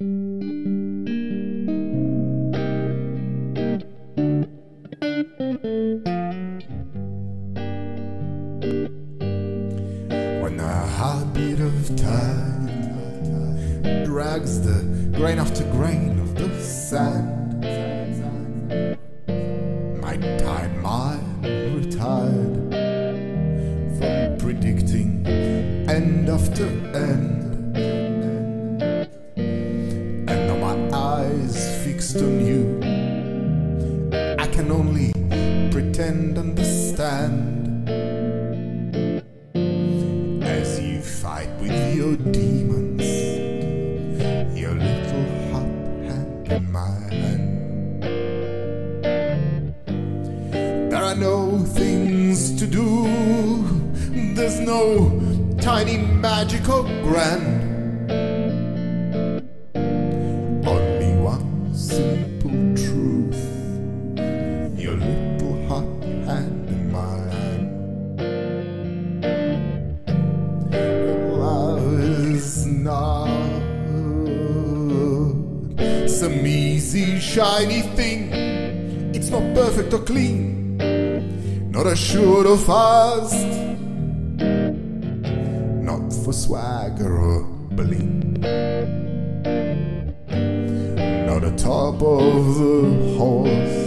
When the heartbeat of time drags the grain after grain of the sand, my tired mind retired from predicting end after end. On you, I can only pretend understand. As you fight with your demons, your little hot hand in my hand. There are no things to do, there's no tiny magical grand. Some easy, shiny thing. It's not perfect or clean, not assured or fast, not for swagger or bling. Not atop of the horse,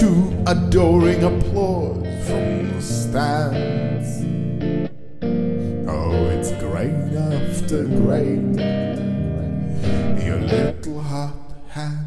to adoring applause from the stands. Oh, it's grain after grain. Your little hot